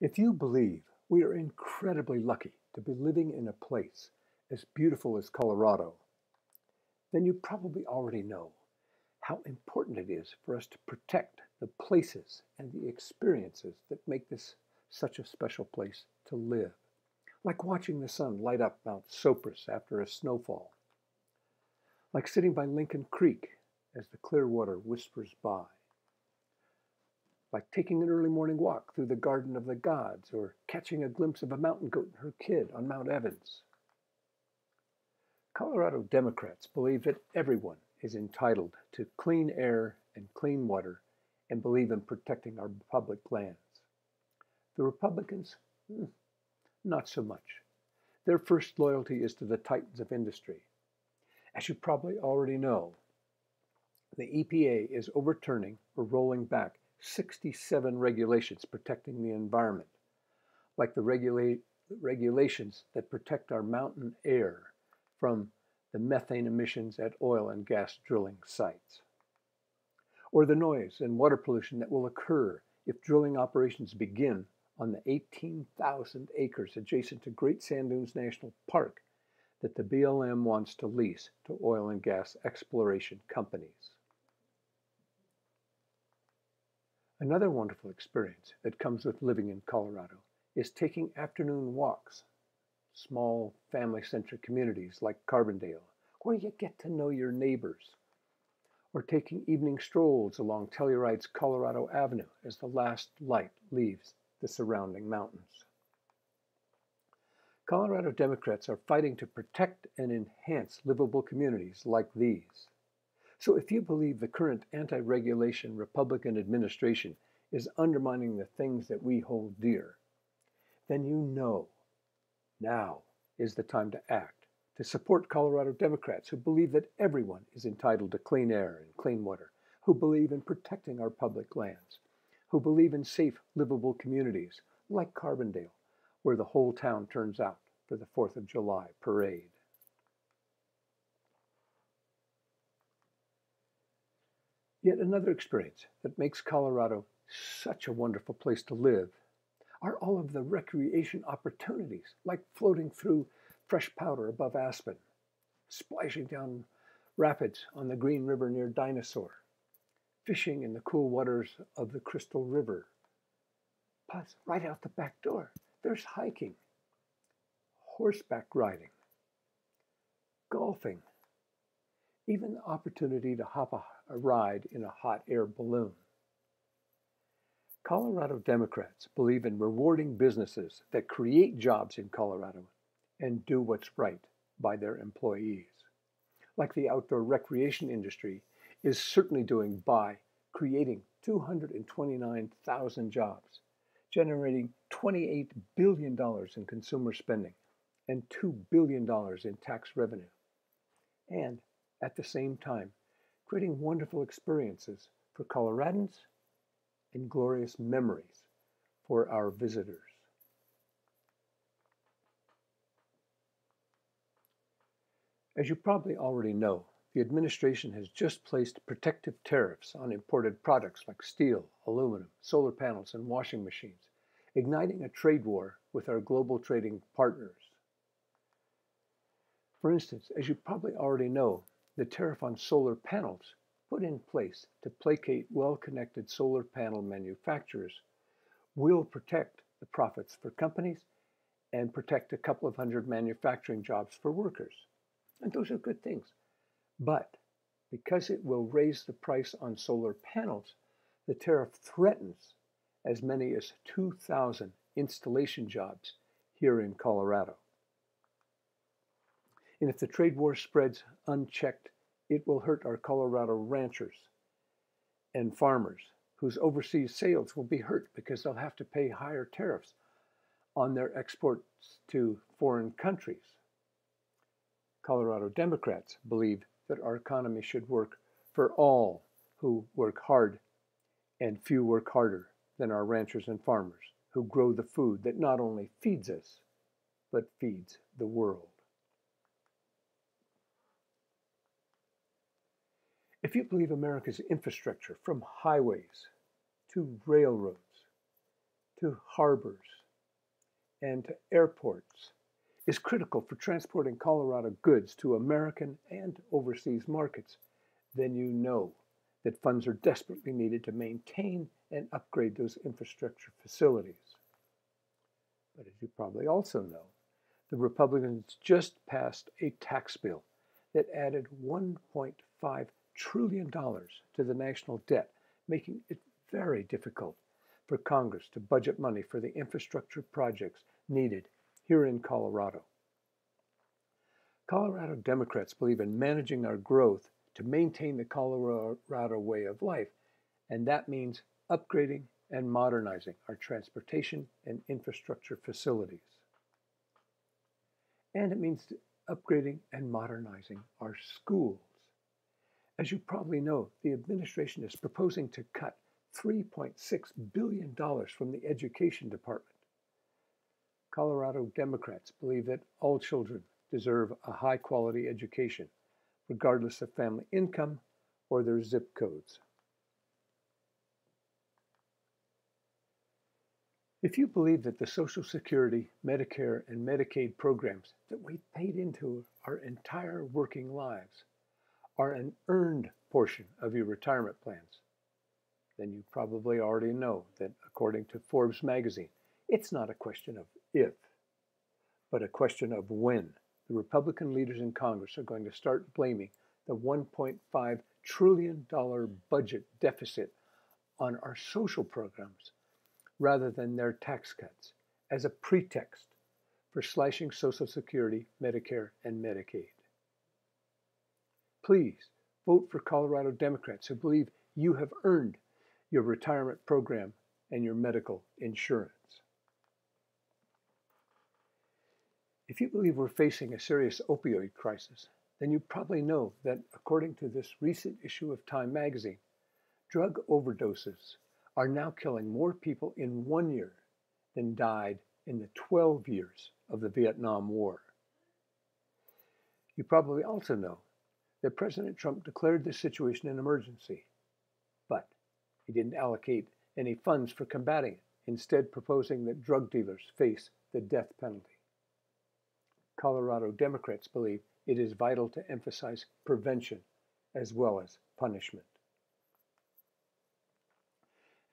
If you believe we are incredibly lucky to be living in a place as beautiful as Colorado, then you probably already know how important it is for us to protect the places and the experiences that make this such a special place to live. Like watching the sun light up Mount Sopris after a snowfall. Like sitting by Lincoln Creek as the clear water whispers by like taking an early morning walk through the Garden of the Gods or catching a glimpse of a mountain goat and her kid on Mount Evans. Colorado Democrats believe that everyone is entitled to clean air and clean water and believe in protecting our public lands. The Republicans, hmm, not so much. Their first loyalty is to the titans of industry. As you probably already know, the EPA is overturning or rolling back 67 regulations protecting the environment, like the regula- regulations that protect our mountain air from the methane emissions at oil and gas drilling sites, or the noise and water pollution that will occur if drilling operations begin on the 18,000 acres adjacent to Great Sand Dunes National Park that the BLM wants to lease to oil and gas exploration companies. Another wonderful experience that comes with living in Colorado is taking afternoon walks, small family centric communities like Carbondale, where you get to know your neighbors, or taking evening strolls along Telluride's Colorado Avenue as the last light leaves the surrounding mountains. Colorado Democrats are fighting to protect and enhance livable communities like these. So if you believe the current anti regulation Republican administration is undermining the things that we hold dear, then you know now is the time to act, to support Colorado Democrats who believe that everyone is entitled to clean air and clean water, who believe in protecting our public lands, who believe in safe, livable communities like Carbondale, where the whole town turns out for the 4th of July parade. Yet another experience that makes Colorado such a wonderful place to live are all of the recreation opportunities, like floating through fresh powder above Aspen, splashing down rapids on the Green River near Dinosaur, fishing in the cool waters of the Crystal River. Plus, right out the back door, there's hiking, horseback riding, golfing, even the opportunity to hop a, a ride in a hot air balloon. Colorado Democrats believe in rewarding businesses that create jobs in Colorado and do what's right by their employees, like the outdoor recreation industry is certainly doing by creating 229,000 jobs, generating $28 billion in consumer spending and $2 billion in tax revenue, and at the same time, creating wonderful experiences for Coloradans and glorious memories for our visitors. As you probably already know, the administration has just placed protective tariffs on imported products like steel, aluminum, solar panels, and washing machines, igniting a trade war with our global trading partners. For instance, as you probably already know, the tariff on solar panels put in place to placate well-connected solar panel manufacturers will protect the profits for companies and protect a couple of hundred manufacturing jobs for workers. And those are good things. But because it will raise the price on solar panels, the tariff threatens as many as 2,000 installation jobs here in Colorado. And if the trade war spreads unchecked, it will hurt our Colorado ranchers and farmers whose overseas sales will be hurt because they'll have to pay higher tariffs on their exports to foreign countries. Colorado Democrats believe that our economy should work for all who work hard, and few work harder than our ranchers and farmers who grow the food that not only feeds us, but feeds the world. If you believe America's infrastructure, from highways to railroads to harbors and to airports is critical for transporting Colorado goods to American and overseas markets, then you know that funds are desperately needed to maintain and upgrade those infrastructure facilities. But as you probably also know, the Republicans just passed a tax bill that added $1.5 trillion dollars to the national debt, making it very difficult for Congress to budget money for the infrastructure projects needed here in Colorado. Colorado Democrats believe in managing our growth to maintain the Colorado way of life, and that means upgrading and modernizing our transportation and infrastructure facilities. And it means upgrading and modernizing our schools. As you probably know, the administration is proposing to cut $3.6 billion from the Education Department. Colorado Democrats believe that all children deserve a high quality education, regardless of family income or their zip codes. If you believe that the Social Security, Medicare, and Medicaid programs that we've paid into our entire working lives are an earned portion of your retirement plans, then you probably already know that according to Forbes magazine, it's not a question of if, but a question of when the Republican leaders in Congress are going to start blaming the $1.5 trillion budget deficit on our social programs rather than their tax cuts as a pretext for slashing Social Security, Medicare, and Medicaid. Please vote for Colorado Democrats who believe you have earned your retirement program and your medical insurance. If you believe we're facing a serious opioid crisis, then you probably know that according to this recent issue of Time magazine, drug overdoses are now killing more people in one year than died in the 12 years of the Vietnam War. You probably also know that President Trump declared the situation an emergency, but he didn't allocate any funds for combating it, instead, proposing that drug dealers face the death penalty. Colorado Democrats believe it is vital to emphasize prevention as well as punishment.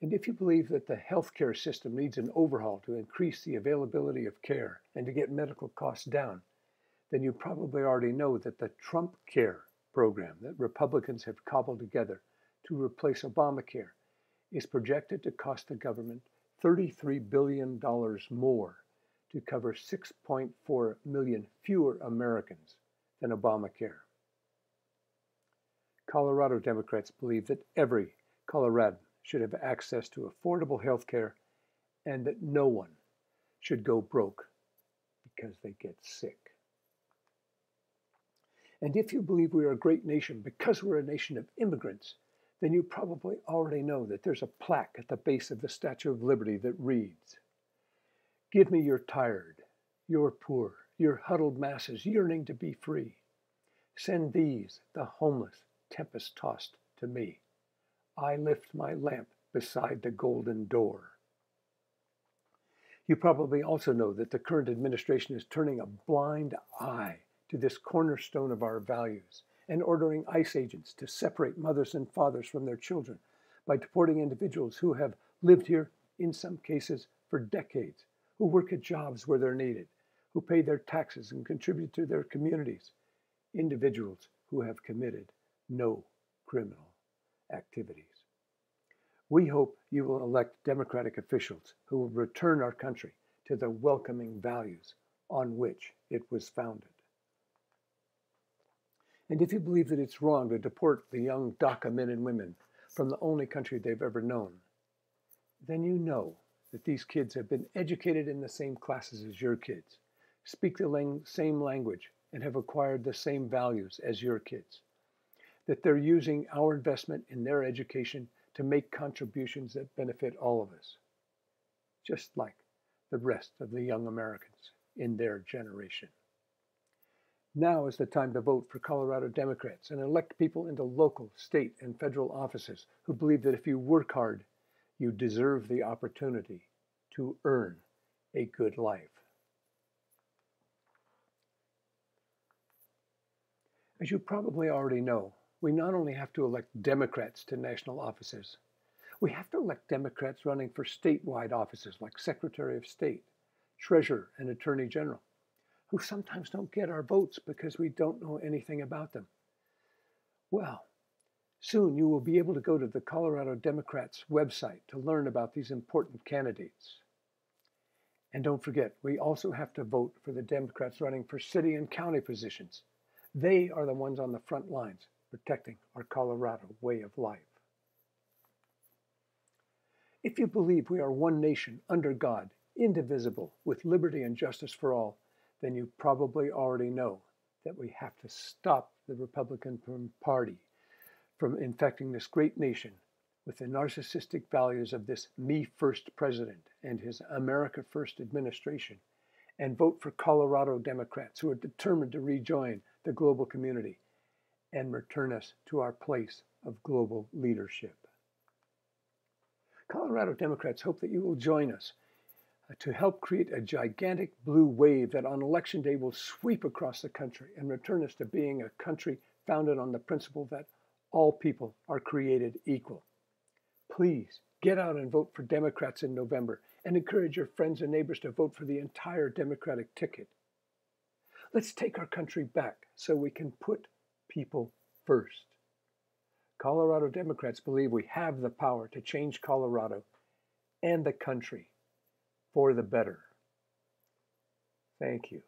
And if you believe that the healthcare system needs an overhaul to increase the availability of care and to get medical costs down, then you probably already know that the Trump Care program that Republicans have cobbled together to replace Obamacare is projected to cost the government $33 billion more to cover 6.4 million fewer Americans than Obamacare. Colorado Democrats believe that every Coloradan should have access to affordable health care and that no one should go broke because they get sick. And if you believe we are a great nation because we're a nation of immigrants, then you probably already know that there's a plaque at the base of the Statue of Liberty that reads Give me your tired, your poor, your huddled masses yearning to be free. Send these, the homeless, tempest tossed, to me. I lift my lamp beside the golden door. You probably also know that the current administration is turning a blind eye to this cornerstone of our values and ordering ICE agents to separate mothers and fathers from their children by deporting individuals who have lived here, in some cases, for decades, who work at jobs where they're needed, who pay their taxes and contribute to their communities, individuals who have committed no criminal activities. We hope you will elect Democratic officials who will return our country to the welcoming values on which it was founded. And if you believe that it's wrong to deport the young DACA men and women from the only country they've ever known, then you know that these kids have been educated in the same classes as your kids, speak the lang- same language, and have acquired the same values as your kids that they're using our investment in their education to make contributions that benefit all of us, just like the rest of the young Americans in their generation. Now is the time to vote for Colorado Democrats and elect people into local, state, and federal offices who believe that if you work hard, you deserve the opportunity to earn a good life. As you probably already know, we not only have to elect Democrats to national offices, we have to elect Democrats running for statewide offices like Secretary of State, Treasurer, and Attorney General, who sometimes don't get our votes because we don't know anything about them. Well, soon you will be able to go to the Colorado Democrats website to learn about these important candidates. And don't forget, we also have to vote for the Democrats running for city and county positions. They are the ones on the front lines protecting our Colorado way of life. If you believe we are one nation under God, indivisible, with liberty and justice for all, then you probably already know that we have to stop the Republican Party from infecting this great nation with the narcissistic values of this me first president and his America first administration, and vote for Colorado Democrats who are determined to rejoin the global community and return us to our place of global leadership. Colorado Democrats hope that you will join us to help create a gigantic blue wave that on election day will sweep across the country and return us to being a country founded on the principle that all people are created equal. Please get out and vote for Democrats in November and encourage your friends and neighbors to vote for the entire Democratic ticket. Let's take our country back so we can put people first. Colorado Democrats believe we have the power to change Colorado and the country for the better. Thank you.